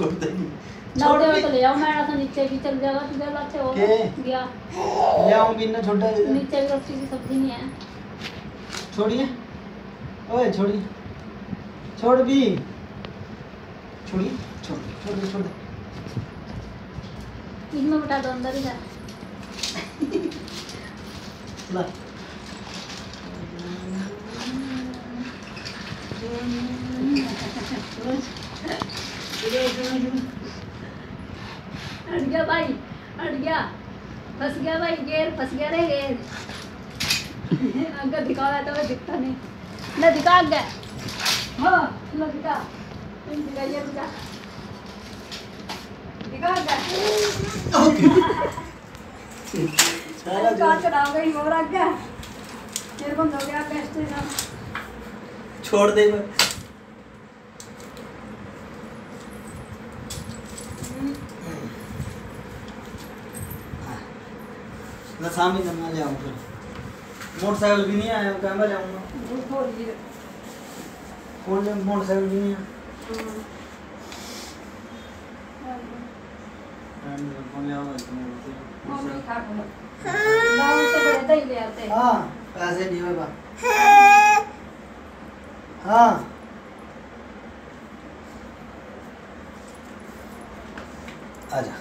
छोड़ देंगे छोड़ दे तो ले आओ मैं ऐसा नीचे भी चल जाएगा तो जब लाते हो? गया। ले आऊँ भी ना छोटा नीचे भी रोटी की सब्ज़ी नहीं है। छोड़िए। ओए छोड़िए। छोड़ भी। छोड़िए छोड़ छोड़ दे, छोड़ दे। इसमें बिठा दो अंदर ही है ला। हट गया भाई हट गया फंस गया भाई गेर फंस गया रे गेर। अगर दिखा रहा है तो वो दिखता नहीं। ले दिखा गया हाँ लो दिखा। तुम दिखाइए दिखा। दिखा गया सारा अरे जो कहाँ चढ़ाओ गई मोर आ गया हो गया बेस्ट ना। छोड़ दे मैं ना सामने ले आऊँ फिर। मोटरसाइकिल भी नहीं आया कैमरा ले आऊँगा। फ़ोन में मोटरसाइकिल भी नहीं आया ले ले हैं पैसे नहीं हुए हाँ। आजा।